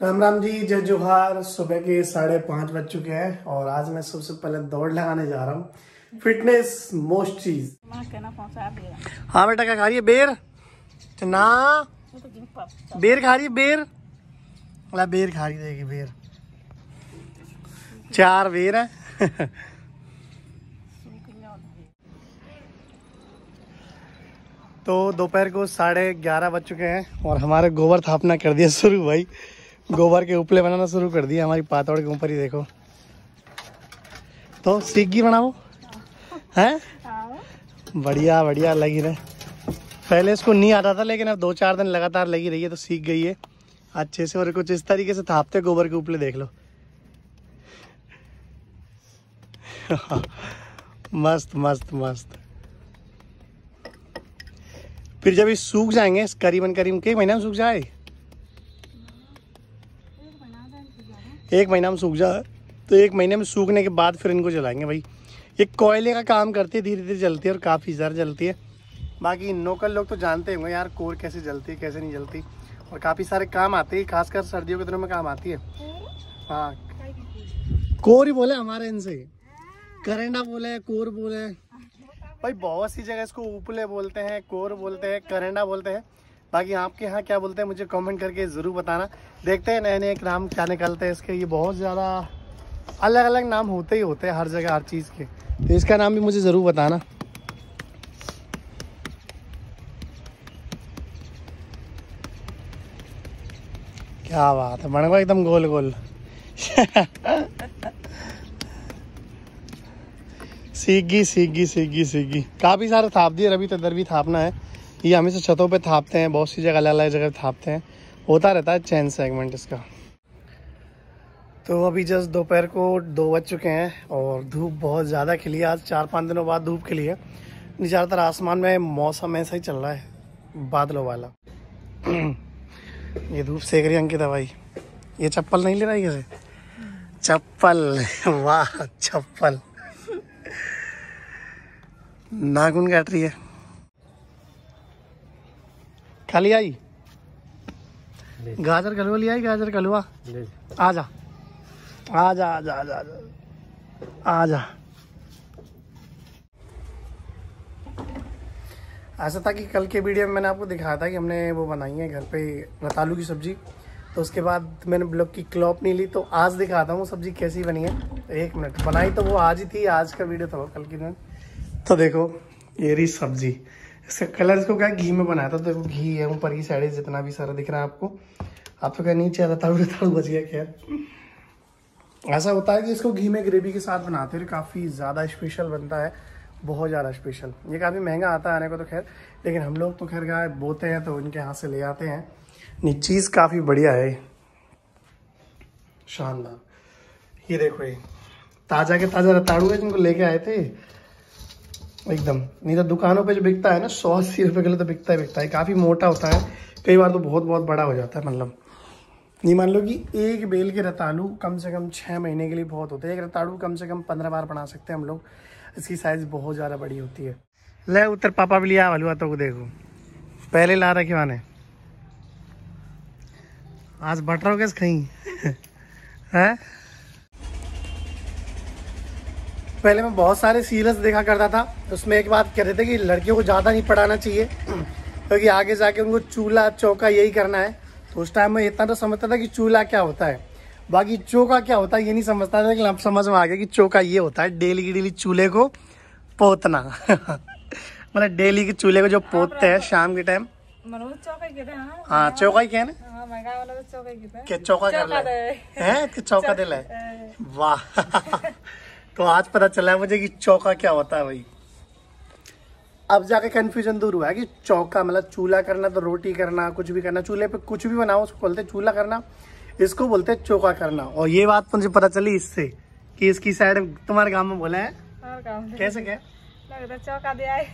राम राम जी, जय जोहार। सुबह के साढ़े पाँच बज चुके हैं और आज मैं सबसे पहले दौड़ लगाने जा रहा हूँ। फिटनेस मोस्ट चीज़ हाँ बेटा, क्या खा रही है? बेर? ना बेर खा रही है? बेर? अला बेर खा रही देगी बेर। चार बेर है। तो दोपहर को साढ़े ग्यारह बज चुके हैं और हमारे गोबर थापना कर दिया शुरू भाई। गोबर के उपले बनाना शुरू कर दिया, हमारी पातौड़ के ऊपर ही देखो। तो सीख बनाओ? हैं? बढ़िया बढ़िया लगी रहे। पहले इसको नहीं आता था, लेकिन अब दो चार दिन लगातार लगी रही है तो सीख गई है। अच्छे से और कुछ इस तरीके से थापते गोबर के उपले देख लो। मस्त मस्त मस्त। फिर जब ये सूख जाएँगे करीबन करीबन कई महीना में सूख जाए? एक महीना में सूख जाए तो एक महीने में सूखने के बाद फिर इनको जलाएँगे भाई। ये कोयले का काम करती है धीरे धीरे जलती है और काफ़ी ज़्यादा जलती है। बाकी लोकल लोग तो जानते होंगे यार, कोर कैसे जलती है, कैसे नहीं जलती। और काफ़ी सारे काम आते हैं, खासकर सर्दियों के दिनों में काम आती है। हाँ। कोर ही बोले हमारे इनसे। करेंडा बोले, कोर बोले। भाई बहुत सी जगह इसको उपले बोलते हैं, कोर बोलते हैं, करेंडा बोलते हैं। बाकी आपके यहाँ क्या बोलते हैं, मुझे कमेंट करके ज़रूर बताना। देखते हैं नए नए नाम क्या निकलते हैं इसके। ये बहुत ज़्यादा अलग अलग नाम होते ही होते हैं हर जगह, हर चीज़ के। तो इसका नाम भी मुझे ज़रूर बताना। क्या बात है, बन एकदम गोल गोल सीगी गई सीख। गई काफ़ी सारे थाप दिए अभी तो इधर भी थापना है। ये हमेशा छतों पे थापते हैं, बहुत सी जगह अलग अलग जगह थापते हैं। होता रहता है चैन सेगमेंट इसका। तो अभी जस्ट दोपहर को दो बज चुके हैं और धूप बहुत ज़्यादा खिली आज चार पाँच दिनों बाद धूप खिली है। ज़्यादातर आसमान में मौसम ऐसा ही चल रहा है, बादलों वाला। ये धूप सेक रही अंकिता भाई। ये चप्पल नहीं ले रहा है कैसे चप्पल, वाह, चप्पल। नाखून काट रही है। खाली आई? गाजर कलवा लिया गाजर कलवा? आ जा। आ जा आ जा आ जा आ जा। ऐसा था कि कल के वीडियो में मैंने आपको दिखाया था कि हमने वो बनाई है घर पे रतालू की सब्ज़ी। तो उसके बाद मैंने ब्लॉग की क्लॉप नहीं ली तो आज दिखाता हूँ वो सब्ज़ी कैसी बनी है। एक मिनट बनाई तो वो आज ही थी आज का वीडियो था वो कल की दिन। तो देखो ये रही सब्ज़ी। इसका कलर इसको क्या घी में बनाया था? देखो तो घी है, ऊपर की साइड जितना भी सारा दिख रहा है आपको। आप तो क्या नीचे रताड़ू रताड़ू बच गया क्या? ऐसा होता है कि इसको घी में ग्रेवी के साथ बनाते हैं काफ़ी ज़्यादा स्पेशल बनता है, बहुत ज़्यादा स्पेशल ये काफ़ी महँगा आता है, आने को तो खैर, लेकिन हम लोग तो खैर गाय बोते हैं तो इनके हाथ से ले आते हैं। नहीं चीज़ काफ़ी बढ़िया है। शानदार। ये देखो ये, ताज़ा के ताज़ा रताड़ू है जिनको लेके आए थे। एकदम। नहीं तो दुकानों पे जो बिकता है ना, सौ अस्सी रुपये किलो तो बिकता ही बिकता है। काफ़ी मोटा होता है। कई बार तो बहुत बहुत बड़ा हो जाता है मतलब। नहीं मान लो कि एक बेल के रतालू कम से कम छः महीने के लिए बहुत होते हैं। एक रतालू कम से कम पंद्रह बार बना सकते हैं हम लोग। इसकी साइज़ बहुत ज़्यादा बड़ी होती है। ले, उत्तर पापा भी लिया हलवा तो देखो। पहले ला रखे माने। आज बट रहा कैसे कहीं है? पहले मैं बहुत सारे सीरियल्स देखा करता था। उसमें एक बात कह रहे थे कि लड़कियों को ज़्यादा नहीं पढ़ाना चाहिए क्योंकि तो आगे जाके उनको चूल्हा चौका यही करना है। तो उस टाइम में इतना तो समझता था कि चूल्हा क्या होता है। बाकी चौका क्या होता है ये नहीं समझता था लेकिन अब समझ में आ गया कि चौका ये होता है डेली की डेली चूल्हे को पोतना। मतलब डेली के चूल्हे को जो पोतते हैं शाम के टाइम हाँ चौका ही क्या चौका कर ले चौका दे ले वाह। तो आज पता चला है मुझे कि चौका क्या होता है भाई। अब जाके कंफ्यूजन दूर हुआ है कि चौका मतलब चूल्हा करना तो रोटी करना कुछ भी करना चूल्हे पे कुछ भी बनाओ उसको बोलते चूल्हा करना इसको बोलते चौका करना। और ये बात मुझे पता चली इससे कि इसकी साइड तुम्हारे गाँव में बोले हैं? कैसे क्या? चौका दिया है।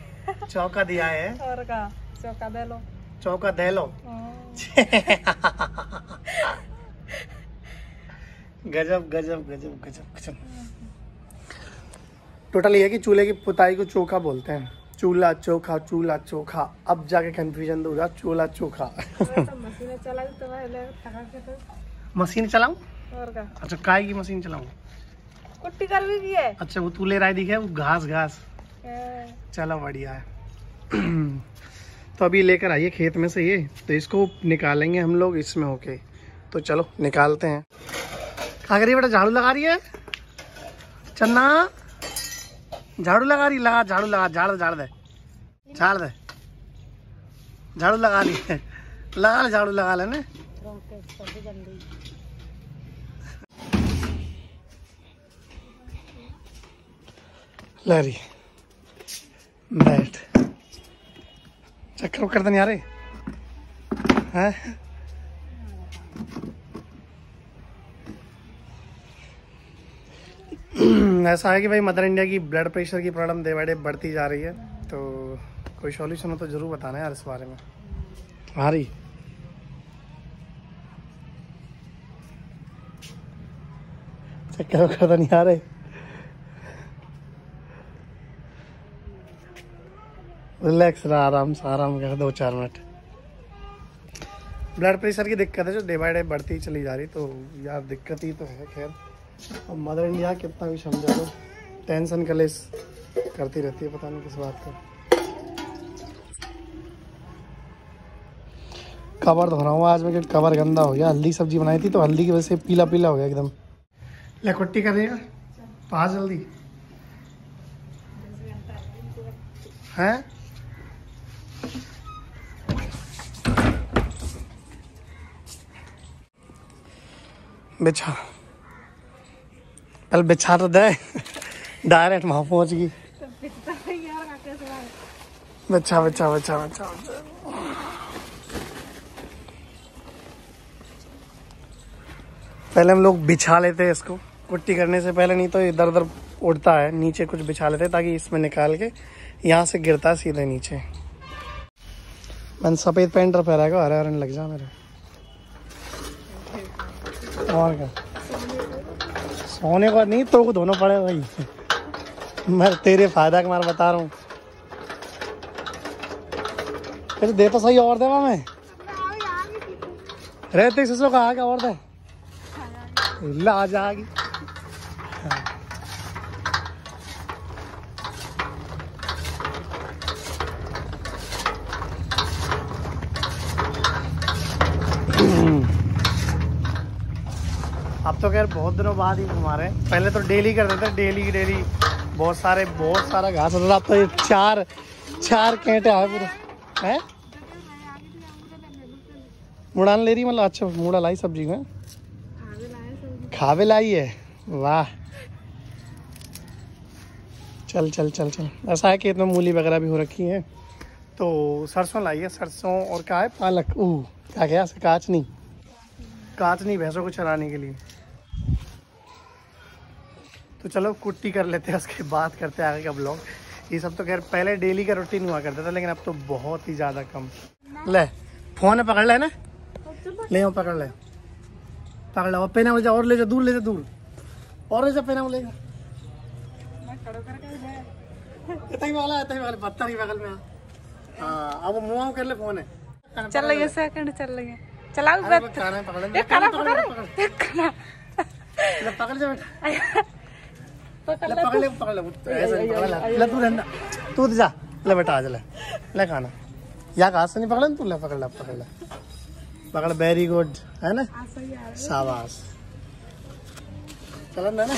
चौका दिया है? और का? चौका दे लो। चौका दे लो। हाँ। गजब गजब गजब गजब गजब। टोटल ये है कि चूल्हे की पुताई को चोखा बोलते हैं। चूल्हा चोखा चूल्हा चोखा। अब जाके कंफ्यूजन दूर चूल्हा चोखा। मशीन चलाऊं का अच्छा काय की मशीन चलाऊं? कुट्टी कर भी की है। अच्छा वो तू ले रहा है दिखे वो घास घास। हाँ। चलो बढ़िया है। तो अभी लेकर आइए खेत में से ये तो इसको निकालेंगे हम लोग इसमें होके। तो चलो निकालते हैं। क्या करिए बेटा झाड़ू लगा रही है? चन्ना? झाड़ू लगा रही, लगा, झाड़ू लगा, झाड़ दे झाड़ दे झाड़ दे। झाड़ू लगा रही लगा झाड़ू लगा ले ने बैठ। चक्कर वक्कर तो नहीं आ रहे? हैं? ऐसा है कि भाई मदर इंडिया की ब्लड प्रेशर की प्रॉब्लम डे बाई डे बढ़ती जा रही है तो कोई सॉल्यूशन हो तो ज़रूर बताना यार इस बारे में। रही चक्कर वक्कर तो नहीं आ रहे। रिलैक्स रहा आराम से आराम कर दो चार मिनट। ब्लड प्रेशर की दिक्कत है जो डे बाय डे बढ़ती चली जा रही तो यार दिक्कत ही तो है खैर। अब मदर इंडिया कितना भी समझा लो टेंशन कलेस करती रहती है, पता नहीं किस बात का। कवर धो रहा हूँ, आज मैं कवर गंदा हो गया, हल्दी सब्ज़ी बनाई थी तो हल्दी की वजह से पीला पीला हो गया एकदम। ले कुट्टी कर देगा तो आ जल्दी। हैं? बिछा। पहले बिछा तो दे डायरेक्ट वहाँ पहुँच गई। बिछा बिछा बिछा बिछा। पहले हम लोग बिछा लेते हैं इसको। कुट्टी करने से पहले नहीं तो इधर उधर उड़ता है। नीचे कुछ बिछा लेते हैं ताकि इसमें निकाल के यहाँ से गिरता है सीधे नीचे। मैंने सफ़ेद पेंट पहना है। हरे हरे लग जा मेरे। और क्या? सोने को नहीं तो को धोना पड़ेगा भाई। मैं तेरे फ़ायदा के मार बता रहा हूँ। फिर दे तो सही और दे मैं रहते ससुर का आगे और दे। ला आ जाएगी तो खैर बहुत दिनों बाद ही घुमा रहे हैं। पहले तो डेली करते थे, डेली डेली। बहुत सारे, बहुत सारा घास होता था। अब तो ये चार चार केंटे आए पूरे। हैं? मुड़ान ले रही मतलब अच्छा मुड़ा लाई सब्ज़ी में। खावे लाई है। वाह। चल चल चल चल। ऐसा है कि इसमें मूली वगैरह भी हो रखी है। तो सरसों लाई है, सरसों और क्या है? पालक। ऊ, क्या क्या काच नहीं। काच नहीं, भैंसों को चराने के लिए। तो चलो कुट्टी कर लेते हैं उसके बाद करते हैं आगे का ब्लॉग ये सब तो खैर पहले डेली का रूटीन हुआ करता था लेकिन अब तो बहुत ही ज़्यादा कम। ले फ़ोन पकड़ ले ना। ले पकड़ ले। पकड़ लो पेना ले जा और ले जा दूर ले जा दूर। और ले जा पेना ले जा। इतना ही वाला इतना ही वाला बगल में। हाँ। अब मुँह कर ले फ़ोन है चल लगे सेकंड चल लगे। चलाओ पकड़ ये खाना पकड़ ले, पकड़। पकड़ ले। ये खाना ले, पकड़ जा बेटा पकड़ ले पकड़ ले पकड़ ले ऐसे नहीं पकड़ ले ले तू रहना तू तो जा। ले बेटा आज ले। ले खाना। या कहा से नहीं पकड़ा तू? ले पकड़ ले पकड़ ले। पकड़ वेरी गुड है ना? शाबाश। चलो ना ना।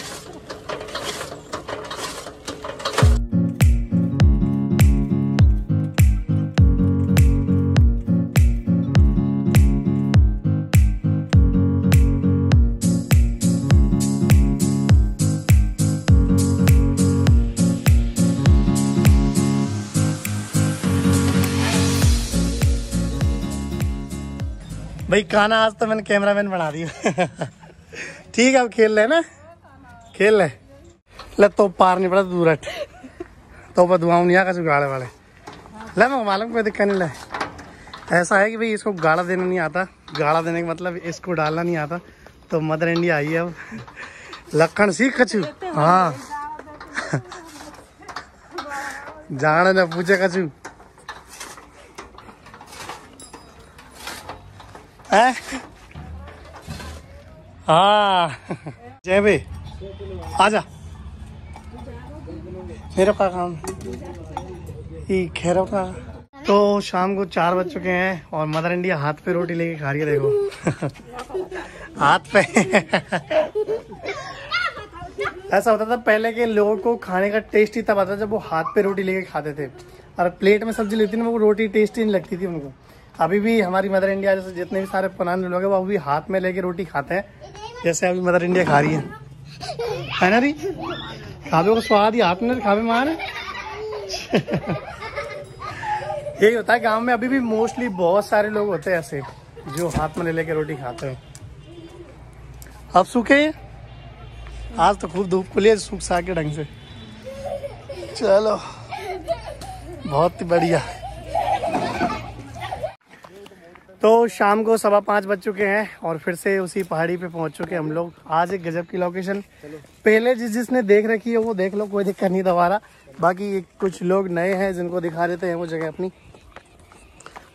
भाई, खाना आज तो मैंने कैमरामैन बना दिया। ठीक है, अब खेल ले ना। खेल ले। ले तो पार नहीं पड़ा दूर हट तो बदुआऊ नहीं आगा गाड़े वाले। ले मैं मालूम कोई दिक्कत नहीं, ले। ऐसा है कि भाई इसको गाड़ा देना नहीं आता। गाड़ा देने का मतलब इसको डालना नहीं आता। तो मदर इंडिया आई है अब। लखन सीख कछु? हाँ। जाने ना पूछे कछु? है। जय बे आजा। मेरा का काम ये का। तो शाम को चार बज चुके हैं और मदर इंडिया हाथ पे रोटी लेके खा रही है, देखो। हाथ पे। ऐसा होता था पहले के लोगों को खाने का टेस्ट ही तब आता जब वो हाथ पे रोटी लेके खाते थे। और प्लेट में सब्ज़ी लेती ना वो रोटी टेस्टी नहीं लगती थी उनको। अभी भी हमारी मदर इंडिया जैसे जितने भी सारे पुराने लोग हैं, वो अभी हाथ में लेके रोटी खाते हैं। जैसे अभी मदर इंडिया खा रही है। है ना री? खावे को स्वाद ही हाथ में खावे मार यही होता है गाँव में अभी भी मोस्टली बहुत सारे लोग होते हैं ऐसे, जो हाथ में ले लेके रोटी खाते हैं। अब सूखे आज तो खूब धूप खुली है, सूख सा के ढंग से। चलो, बहुत ही बढ़िया। तो शाम को सवा पाँच बज चुके हैं और फिर से उसी पहाड़ी पे पहुँच चुके हैं हम लोग। आज एक गजब की लोकेशन पहले जिस जिसने देख रखी है वो देख लो, कोई दिक्कत नहीं दोबारा। बाकी कुछ लोग नए हैं जिनको दिखा देते हैं वो जगह अपनी।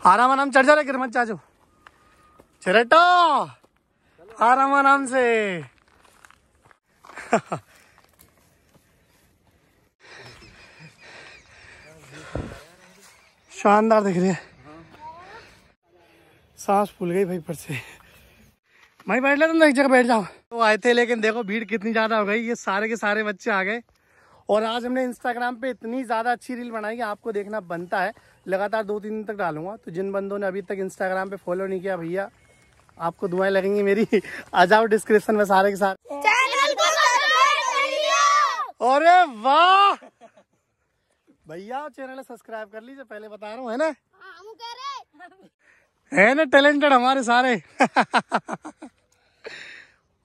आराम आराम, चढ़ जा रहे गिरमत चाचो। चरटो आराम आराम से। शानदार दिख रही है। सांस फूल गई भाई पर से। भाई बैठ ले तुम एक जगह बैठ जाओ। तो आए थे लेकिन देखो भीड़ कितनी ज़्यादा हो गई। ये सारे के सारे बच्चे आ गए। और आज हमने इंस्टाग्राम पे इतनी ज़्यादा अच्छी रील बनाई कि आपको देखना बनता है। लगातार दो तीन दिन तक डालूँगा। तो जिन बंदों ने अभी तक इंस्टाग्राम पे फॉलो नहीं किया भैया आपको दुआएँ लगेंगी मेरी। आ जाओ डिस्क्रिप्शन में सारे के साथ चैनल को सब्सक्राइब कर लियो! अरे वाह! भैया चैनल सब्सक्राइब कर लीजिए पहले बता रहा हूँ है ना? हम कह रहे है ना टैलेंटेड हमारे सारे।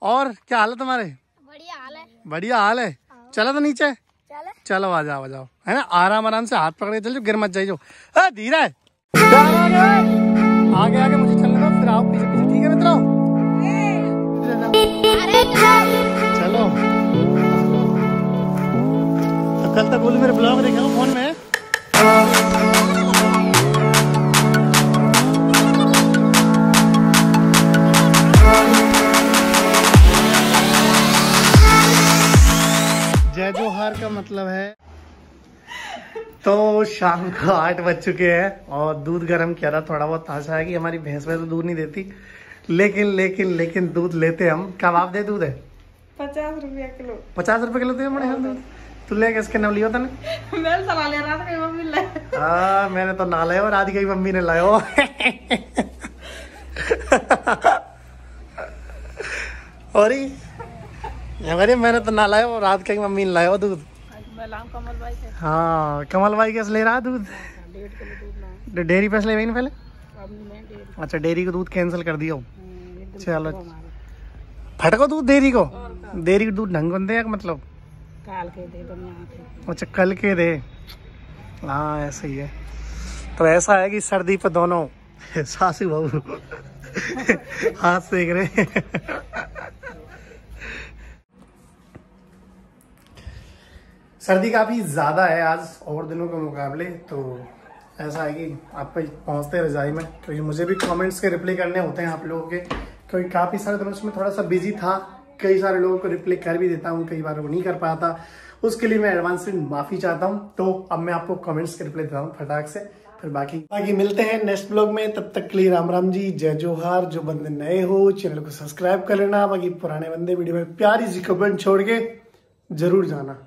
और क्या हाल है तुम्हारे? बढ़िया हाल है। बढ़िया हाल है। चलो तो नीचे। चले। चलो आ जाओ आ जाओ। है ना? आराम आराम से हाथ पकड़ के चल गिर मत जाइयो ए धीरे आगे आगे मुझे चलने दो फिर आओ पीछे पीछे। ठीक है मित्रों? चलो। तो कल तक बोलो मेरे ब्लॉग देखा फ़ोन में? जोहार का मतलब है? तो शाम को आठ बज चुके हैं और दूध गर्म किया था थोड़ा बहुत ताज़ा है कि हमारी भैंस में तो दूध नहीं देती। लेकिन लेकिन लेकिन दूध लेते हम। कब आप दे दूध? है पचास रुपया किलो। पचास रुपए किलो दे बड़े दूध। तू ले किसके नव लियो था मम्मी ले। हाँ मैंने तो ना लाया और आदि की मम्मी ने लायो। और ही अरे मैंने तो ना लाया रात की मम्मी ने लाया दूध? कमल भाई हाँ कमल भाई कैसे ले रहा दूध? डेयरी पैसे ले पहले? अच्छा डेयरी का दूध कैंसिल कर दियो। चलो। फटको दूध डेयरी को? डेयरी का दूध ढंग मतलब? काल के दे के अच्छा कल के दे। हाँ ऐसा ही है। तो ऐसा है कि सर्दी पे दोनों सासू बहू हाथ सेक रहे सर्दी काफ़ी ज़्यादा है आज, और दिनों के मुकाबले तो ऐसा है कि आप पे पहुँचते रजाई में। क्योंकि मुझे भी कमेंट्स के रिप्लाई करने होते हैं आप लोगों के, क्योंकि काफ़ी सारे दिनों से मैं थोड़ा सा बिज़ी था। कई सारे लोगों को रिप्लाई कर भी देता हूँ, कई बार वो नहीं कर पाता। उसके लिए मैं एडवांस में माफ़ी चाहता हूँ। तो अब मैं आपको कमेंट्स के रिप्लाई देता हूँ फटाक से। फिर बाकी बाकी मिलते हैं नेक्स्ट ब्लॉग में। तब तक के लिए राम राम जी, जय जोहार। जो बंदे नए हो, चैनल को सब्सक्राइब कर लेना। बाकी पुराने बंदे वीडियो में प्यारी सी कमेंट छोड़ के ज़रूर जाना।